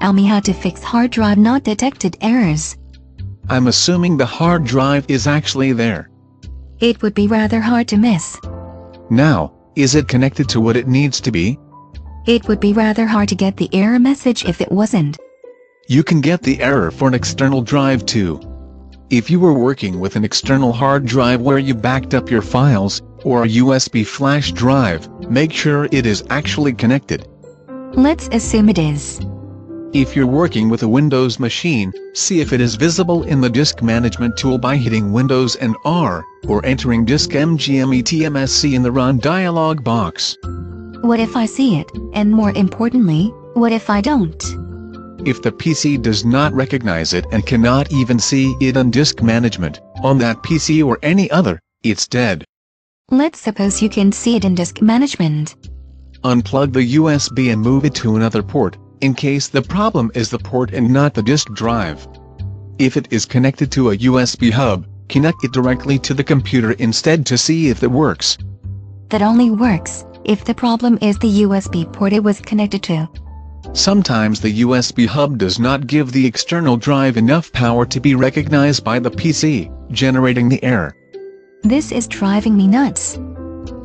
Tell me how to fix hard drive not detected errors. I'm assuming the hard drive is actually there. It would be rather hard to miss. Now, is it connected to what it needs to be? It would be rather hard to get the error message if it wasn't. You can get the error for an external drive too. If you were working with an external hard drive where you backed up your files, or a USB flash drive, make sure it is actually connected. Let's assume it is. If you're working with a Windows machine, see if it is visible in the disk management tool by hitting Windows and R, or entering diskmgmet.msc in the Run dialog box. What if I see it, and more importantly, what if I don't? If the PC does not recognize it and cannot even see it on disk management, on that PC or any other, it's dead. Let's suppose you can see it in disk management. Unplug the USB and move it to another port, in case the problem is the port and not the disk drive. If it is connected to a USB hub, connect it directly to the computer instead to see if it works. That only works if the problem is the USB port it was connected to. Sometimes the USB hub does not give the external drive enough power to be recognized by the PC, generating the error. This is driving me nuts.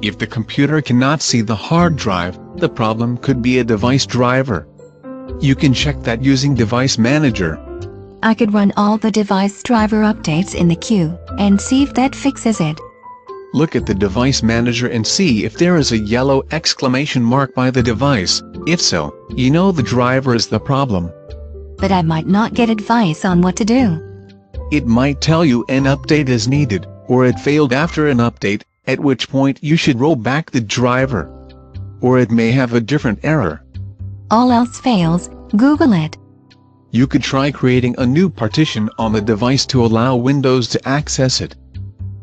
If the computer cannot see the hard drive, the problem could be a device driver. You can check that using Device Manager. I could run all the device driver updates in the queue and see if that fixes it. Look at the Device Manager and see if there is a yellow exclamation mark by the device. If so, you know the driver is the problem. But I might not get advice on what to do. It might tell you an update is needed, or it failed after an update, at which point you should roll back the driver. Or it may have a different error. All else fails, Google it. You could try creating a new partition on the device to allow Windows to access it.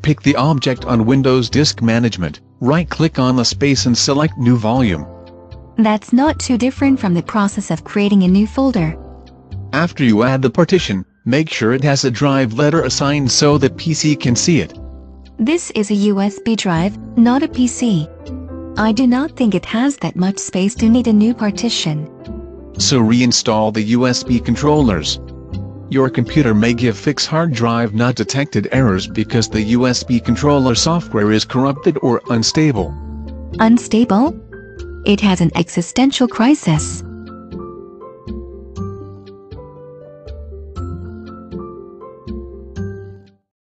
Pick the object on Windows Disk Management, right-click on the space and select New Volume. That's not too different from the process of creating a new folder. After you add the partition, make sure it has a drive letter assigned so the PC can see it. This is a USB drive, not a PC. I do not think it has that much space to need a new partition. So reinstall the USB controllers. Your computer may give fix hard drive not detected errors because the USB controller software is corrupted or unstable. Unstable? It has an existential crisis.